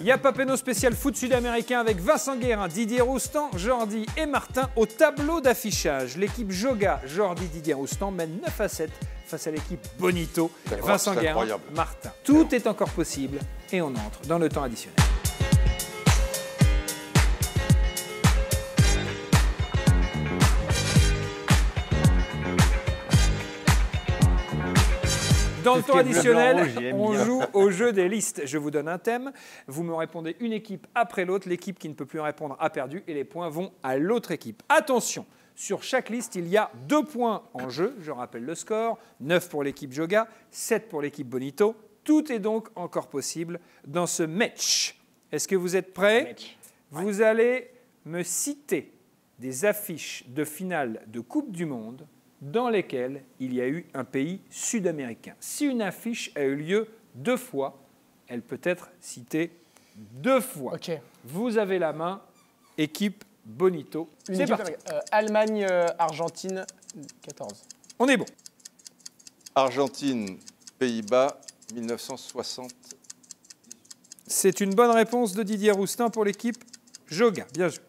Il y a Papeno spécial foot sud-américain avec Vincent Guérin, Didier Roustan, Jordi et Martin au tableau d'affichage. L'équipe Joga, Jordi, Didier Roustan mène 9 à 7 face à l'équipe Bonito, Vincent Guérin. Martin. Tout est encore possible et on entre dans le temps additionnel. Dans le temps additionnel, on joue au jeu des listes. Je vous donne un thème, vous me répondez une équipe après l'autre. L'équipe qui ne peut plus répondre a perdu et les points vont à l'autre équipe. Attention, sur chaque liste, il y a deux points en jeu. Je rappelle le score 9 pour l'équipe Joga, 7 pour l'équipe Bonito. Tout est donc encore possible dans ce match. Est-ce que vous êtes prêts? Vous allez me citer des affiches de finale de Coupe du Monde dans lesquelles il y a eu un pays sud-américain. Si une affiche a eu lieu deux fois, elle peut être citée deux fois. Ok. Vous avez la main, équipe Bonito. Une C'est parti. euh, Allemagne, euh, Argentine, 14. On est bon. Argentine, Pays-Bas, 1960. C'est une bonne réponse de Didier Roustin pour l'équipe Joga. Bien joué.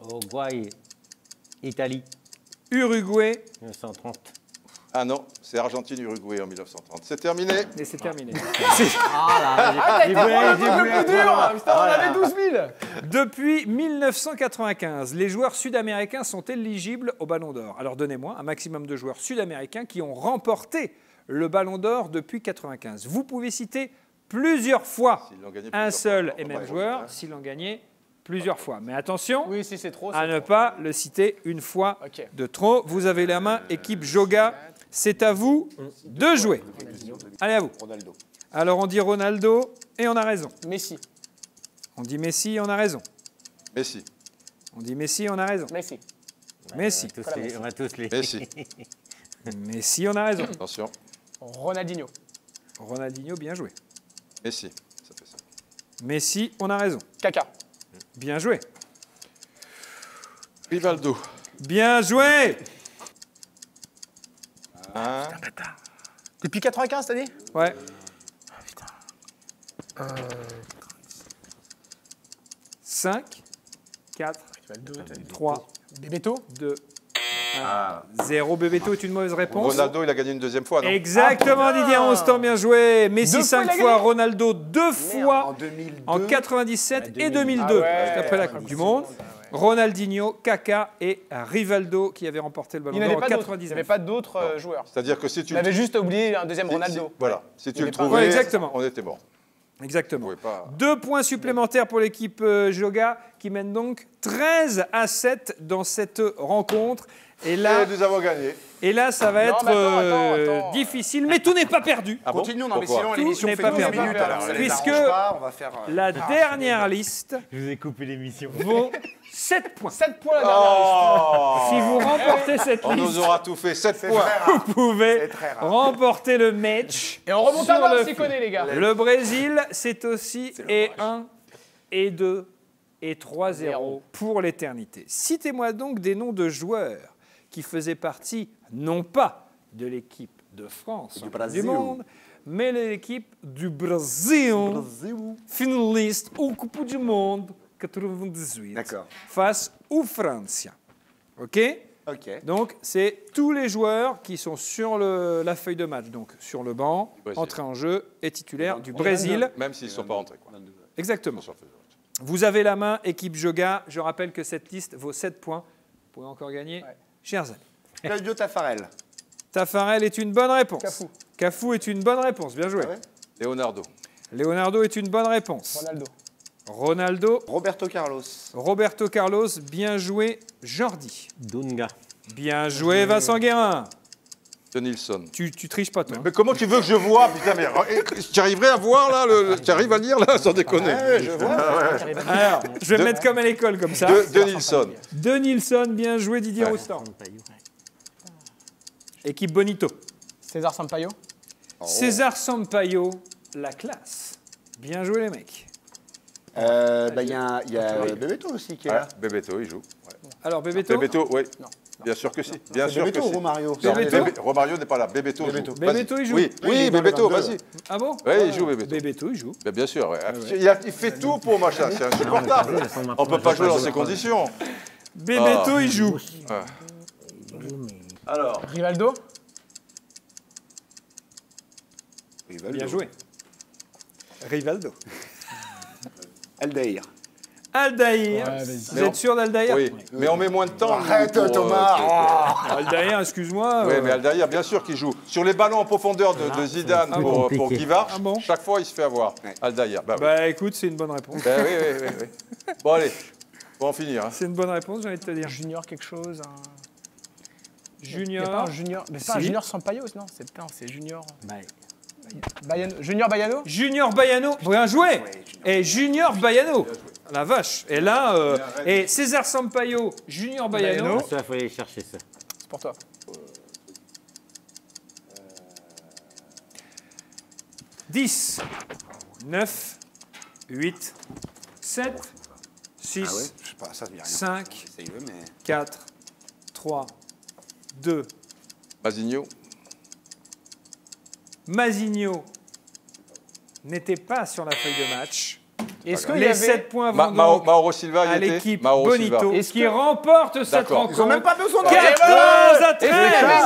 Uruguay, Italie, Uruguay, 1930. Ah non, c'est Argentine-Uruguay en 1930. C'est terminé. et c'est terminé. Ah là, j'ai voulu Le plus dur. Putain, on avait 12 000 Depuis 1995, les joueurs sud-américains sont éligibles au Ballon d'Or. Alors donnez-moi un maximum de joueurs sud-américains qui ont remporté le Ballon d'Or depuis 95. Vous pouvez citer plusieurs fois un seul fois. et Ah, même joueur s'ils l'ont gagné plusieurs fois. Mais attention Oui, si c'est trop, à ne trop. pas le citer une fois de trop. Vous avez la main, équipe Joga. C'est à vous de jouer. Allez à vous. Ronaldo. Alors on dit Ronaldo et on a raison. Messi. On dit Messi, on a raison. Messi. On dit Messi, on a raison. Messi. Messi. On va tous les- on va tous les. Messi. Messi, on a raison. Attention. Ronaldinho. Ronaldinho, bien joué. Messi. Ça fait ça. Messi, on a raison. Kaka. Bien joué. Rivaldo. Bien joué Hein Depuis 95, t'as dit? Ouais. 5, 4, 3, Bebeto. 2, 1, 0. Bebeto est une mauvaise réponse. Ronaldo, il a gagné une deuxième fois, non Exactement, Didier Rostand, bien joué. Messi Deux fois, 5 il a fois, gagné Ronaldo 2 fois En 2002. en 97 et 2002, Ah ouais. juste après la Coupe du Monde. Ronaldinho, Kaka et Rivaldo qui avaient remporté le Ballon en d'Or avait en pas d'autres. Il n'y 99. avait pas d'autres euh, joueurs. C'est-à-dire que si tu On avait juste oublié un deuxième si- Ronaldo. si- voilà. Si tu Il le trouvais, Ouais, exactement. on était mort. Exactement. Pas. Deux points supplémentaires pour l'équipe euh, Joga qui mène donc 13 à 7 dans cette rencontre. Et là, Et nous avons gagné. et là ça va Non, être mais attends, euh, attends, attends. difficile, mais tout n'est pas perdu. Ah bon Continuons, non, mais sinon Tout l'émission n'est fait pas 12 perdu. minutes, alors Puisque pas, on va faire... euh, La dernière liste Je vous ai coupé l'émission. vaut 7 points. 7 points la dernière. Oh Si vous remportez cette On nous liste, aura tout fait. 7 C'est points. vous pouvez remporter le match. Et on remonte Sur à 20 le si feu. connaît, les gars. Le Brésil, c'est aussi et 1, et 2, et 3-0 Zéro. pour l'éternité. Citez-moi donc des noms de joueurs qui faisaient partie, non pas de l'équipe de France Du Brasil. du Monde, mais de l'équipe du Brésil, finaliste au Coupe du Monde 98, D'accord. face aux Francia. OK? Ok. donc, c'est tous les joueurs qui sont sur le- la feuille de match, donc sur le banc, entrée en jeu et titulaire du Brésil. Même s'ils ne sont pas rentrés. Quoi. Exactement. Vous avez la main, équipe Joga. Je rappelle que cette liste vaut 7 points. Vous pouvez encore gagner. Ouais. Chers amis. Claudio Tafarel. Tafarel est une bonne réponse. Cafou. Cafou est une bonne réponse. Bien joué. Ah ouais Leonardo. Leonardo est une bonne réponse. Ronaldo. Ronaldo. Roberto Carlos. Roberto Carlos. Bien joué. Jordi. Dunga. Bien joué. Vincent Guérin. De Nilsson. Tu, tu triches pas, toi. hein Mais comment tu veux que je vois Putain, mais eh, tu arriverais à voir là le- le- Tu arrives à lire là sans déconner Ouais, je vois. Alors, je vais me mettre comme à l'école, comme ça. De, de Nilsson. De Nilsson, bien joué Didier Ouais. Roustan. Équipe Bonito. César Sampaio. César Sampaio, la classe. Bien joué les mecs. Euh, bah, Il y a, il y a Bebeto aussi qui est là. Bebeto, il joue. Ouais. Alors Bebeto, Bebeto, oui. Bien sûr que si. Bien sûr que si. ou Romario Non, Bebeto Bébé- Romario n'est pas là. Joue. Vas-y. Bebeto, il joue. Oui, Oui, il oui, est dans le Bebeto, 22. vas-y. Ah bon Oui, il joue Bebeto. Bebeto, il joue. Ben, bien sûr, ouais. Il, a- il fait tout pour machin, c'est insupportable. On peut pas jouer dans ces conditions. Bebeto, Ah. il joue. Alors, Rivaldo Bien joué. Rivaldo. Aldair. Aldaïr. Ouais. Vous êtes sûr d'Aldaïr oui, mais on met moins de temps. Arrête, pour, euh, Thomas. que- Aldaïr, excuse-moi. Oui, euh, mais Aldaïr, bien sûr qu'il joue. Sur les ballons en profondeur de, de Zidane Ah, pour, pour Ah bon chaque fois il se fait avoir. Ouais. Aldaïr. Bah, oui. Bah écoute, c'est une bonne réponse. Ben oui, oui, oui, oui. Bon, allez, on va en finir. hein. C'est une bonne réponse, j'ai envie de te dire. Junior quelque chose pas Junior. un junior, mais c'est pas un Si. junior non? C'est non, c'est junior. Bayano- Junior Bayano? Junior Bayano, bien joué. Et Junior Bayano. La vache. Et là, euh, et César Sampaio, Junior Bayano. Bayano. Ça, il faut aller chercher ça. C'est pour toi. Dix, neuf, huit, sept, six, Ah ouais Je sais pas, ça ne dit rien. 5, Ça y veut, mais. 4, 3, 2, Masigno. Masigno n'était pas sur la feuille de match. Est-ce qu'il y Les avait 7 points Ma- Mauro Silva, à l'équipe Bonito Silva. qui remporte cette D'accord. rencontre. Ils même pas besoin de 14 à 13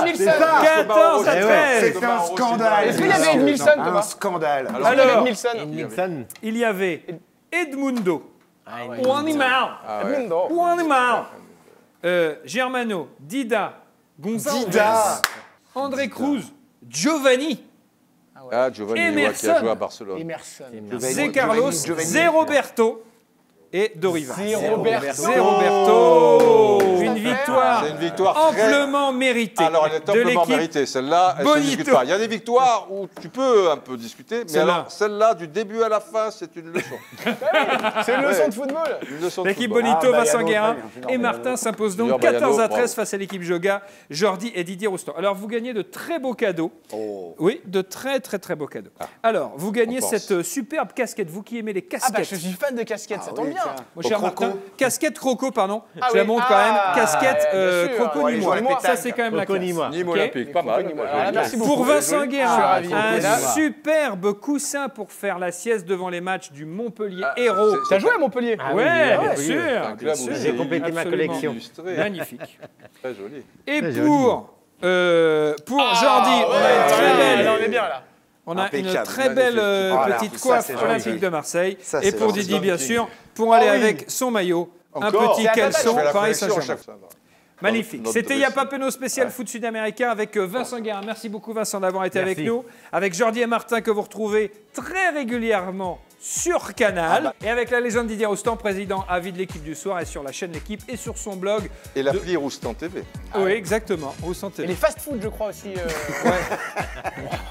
Edmilson 14 à C'est 13 C'est un scandale. Est-ce qu'il y avait Edmilson, Un scandale. Alors. Il y avait Edmundo, ouais. Edmundo. Wanimal, euh, Germano, Dida, Gonzalo, Dida. André Cruz, Giovanni, Ah, Giovanni ouais, qui Emerson. a joué à Barcelone. Emerson. Zé Carlos. Zé Roberto et Doriva. Zé Roberto. Zé Roberto. Une victoire C'est une victoire très... amplement méritée Alors, elle est amplement méritée. Celle-là, elle se Bonito. discute pas. Il y a des victoires où tu peux un peu discuter, mais Celle-là. alors, celle-là, du début à la fin, c'est une leçon. C'est une leçon Ouais. de football. Une leçon de L'équipe. Bonito, Ah, Vincent Guérin et Martin s'imposent donc 14 à Bayano, 13 bravo. face à l'équipe Joga, Jordi et Didier Roustan. Alors vous gagnez de très beaux cadeaux. Oh. Oui, de très très très beaux cadeaux. Alors vous gagnez cette euh, superbe casquette, vous qui aimez les Ah bah casquettes. je suis fan de casquettes, Ah ça tombe oui, bien. Mon cher. Martin, casquette croco, pardon. Ah je la oui. montre quand même. Ah, Casquette euh, sûr. croco la Ça c'est quand même la Croco ni classe. Nîmes. Olympique, pas mal. Merci beaucoup. Pour Vincent Guérin, un superbe coussin pour faire la sieste devant les matchs du Montpellier Héros. c'est- T'as joué à Montpellier Ah ouais, oui, bien sûr. j'ai complété ma collection. Magnifique. Très joli. Et pour, euh, pour Jordi, on a une Ah, très ouais, belle, là, on est bien là. on a une très belle euh. Voilà, petite ça, coiffe joli. olympique de Marseille. Ça, Et pour joli. Didi, bien sûr, pour aller Ah oui. avec son maillot, un petit caleçon Paris Saint-Germain. Magnifique. C'était dressing. Y'a pas Penaud spécial foot sud-américain avec euh, Vincent Guérin. Merci beaucoup Vincent d'avoir été Merci. avec nous. Avec Jordi et Martin que vous retrouvez très régulièrement sur Canal. Et avec la légende Didier Roustan, président à vie de l'équipe du soir et sur la chaîne L'équipe et sur son blog. Et l'appli Roustan TV. Oui, exactement. Roustan Et TV. les fast-food, je crois aussi. Euh...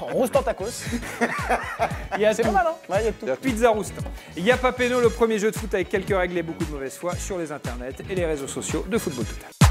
Roustan tacos. Il y a C'est tout. pas mal, hein Ouais, il y a tout. Pizza Roustan. Il y a pas Péno, le premier jeu de foot avec quelques règles et beaucoup de mauvaise foi sur les internets et les réseaux sociaux de Football Total.